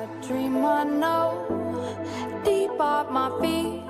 A dream I know, deep up my feelings.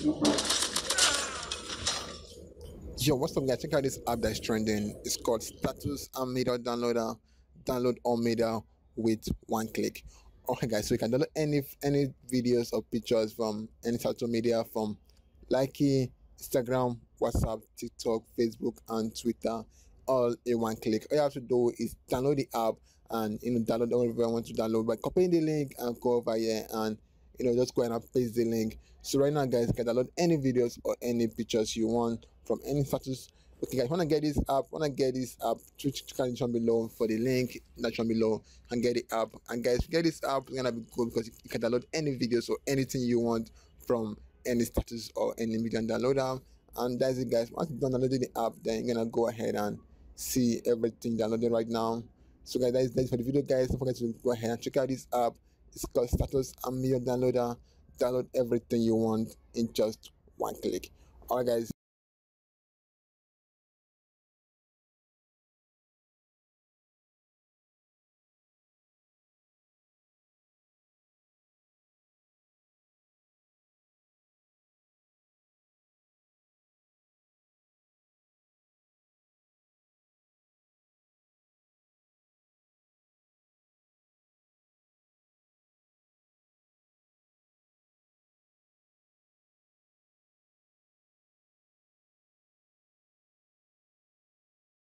Yo, what's up, guys? Check out this app that's trending. It's called Status and Media Downloader. Download all media with one click. Okay, guys, so you can download any any videos or pictures from any social media from Likee, Instagram, WhatsApp, TikTok, Facebook, and Twitter, all in one click. All you have to do is download the app and you know download whatever you want to download by copying the link and go over here and you know just go ahead and paste the link. So right now guys you can download any videos or any pictures you want from any status. Okay guys want to get this app want to get this app switch down below for the link that down below and get the app. And guys get this app it's gonna be cool because you can download any videos or anything you want from any status or any media downloader. And that's it guys. Once you download the app then you're gonna go ahead and see everything downloaded right now. So guys that's, that's for the video guys. Don't forget to go ahead and check out this app it's called status media downloader download everything you want in just one click. Alright guys